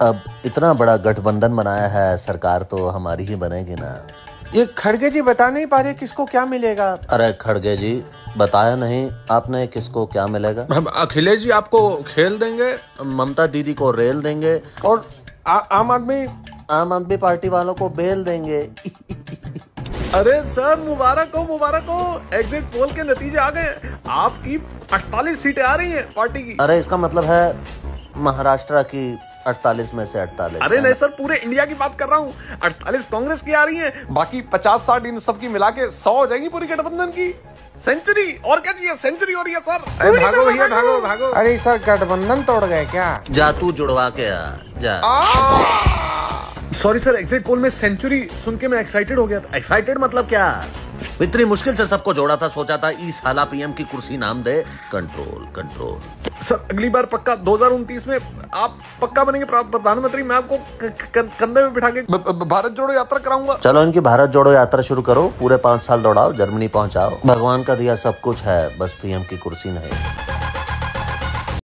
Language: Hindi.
अब इतना बड़ा गठबंधन बनाया है सरकार तो हमारी ही बनेगी ना। ये खड़गे जी बता नहीं पा रहे किसको क्या मिलेगा? अरे खड़गे जी बताया नहीं आपने किसको क्या मिलेगा? हम अखिलेश जी आपको खेल देंगे ममता दीदी को रेल देंगे और आ, आम आदमी आम आदमी पार्टी वालों को बेल देंगे। अरे सर मुबारक हो मुबारक हो। एग्जिट पोल के नतीजे आ गए। आपकी 48 सीटें आ रही हैं पार्टी की। अरे इसका मतलब है महाराष्ट्र की 48 में से 48 अरे नहीं सर पूरे इंडिया की बात कर रहा हूँ। 48 कांग्रेस की आ रही है। बाकी पचास साठ इन सब की मिला के सौ हो जाएगी पूरी गठबंधन की। सेंचुरी और क्या चाहिए? सेंचुरी हो रही है सर। अरे भागो भैया भागो भागो। अरे सर गठबंधन तोड़ गए क्या? जा तू जुड़वा के आ जा। सॉरी सर एग्जिट पोल में सेंचुरी सुन के मैं एक्साइटेड हो गया था। एक्साइटेड मतलब क्या? इतनी मुश्किल से सबको जोड़ा था सोचा था इस साला पीएम की कुर्सी नाम दे। कंट्रोल कंट्रोल सर अगली बार पक्का 2029 में आप पक्का बनेंगे प्रधानमंत्री मैं आपको कंधे में बिठा के भारत जोड़ो यात्रा कराऊँगा। चलो इनकी भारत जोड़ो यात्रा शुरू करो पूरे पाँच साल दौड़ाओ जर्मनी पहुंचाओ। भगवान का दिया सब कुछ है बस पीएम की कुर्सी नहीं।